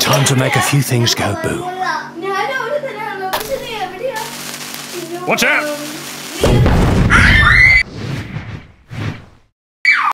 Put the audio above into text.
Time to make a few things go boo. Watch out!